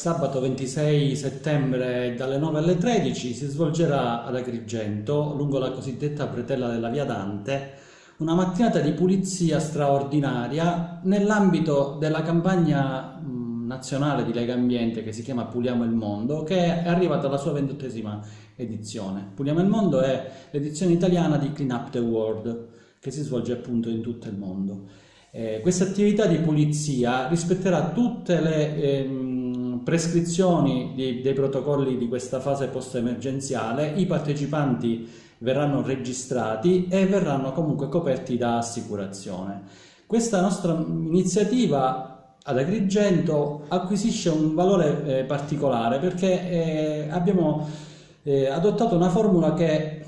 Sabato 26 settembre dalle 9 alle 13 si svolgerà ad Agrigento, lungo la cosiddetta bretella della Via Dante, una mattinata di pulizia straordinaria nell'ambito della campagna nazionale di Lega Ambiente che si chiama Puliamo il Mondo, che è arrivata alla sua ventottesima edizione. Puliamo il Mondo è l'edizione italiana di Clean Up the World, che si svolge appunto in tutto il mondo. Eh, questa attività di pulizia rispetterà tutte le... Ehm, prescrizioni di, dei protocolli di questa fase post-emergenziale, i partecipanti verranno registrati e verranno comunque coperti da assicurazione. Questa nostra iniziativa ad Agrigento acquisisce un valore eh, particolare perché eh, abbiamo eh, adottato una formula che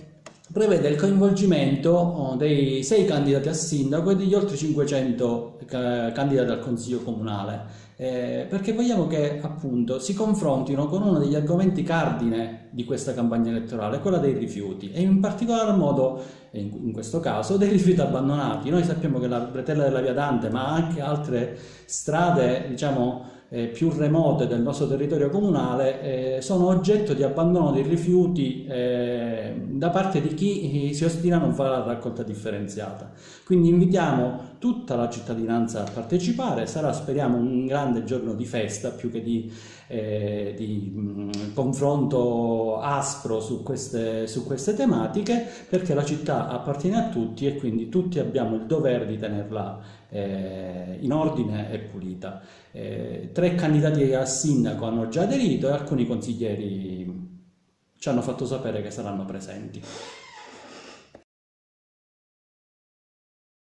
prevede il coinvolgimento oh, dei sei candidati a sindaco e degli oltre 500 eh, candidati al consiglio comunale eh, perché vogliamo che appunto si confrontino con uno degli argomenti cardine di questa campagna elettorale, quella dei rifiuti e in particolar modo, in, in questo caso, dei rifiuti abbandonati. Noi sappiamo che la bretella della Via Dante, ma anche altre strade, diciamo, eh, più remote del nostro territorio comunale eh, sono oggetto di abbandono dei rifiuti eh, da parte di chi si ostina a non fare la raccolta differenziata. Quindi invitiamo tutta la cittadinanza a partecipare, sarà speriamo un grande giorno di festa più che di, eh, di mh, mm, confronto aspro su queste, su queste tematiche perché la città appartiene a tutti e quindi tutti abbiamo il dovere di tenerla eh, in ordine e pulita. Eh, tre candidati a sindaco hanno già aderito e alcuni consiglieri ci hanno fatto sapere che saranno presenti.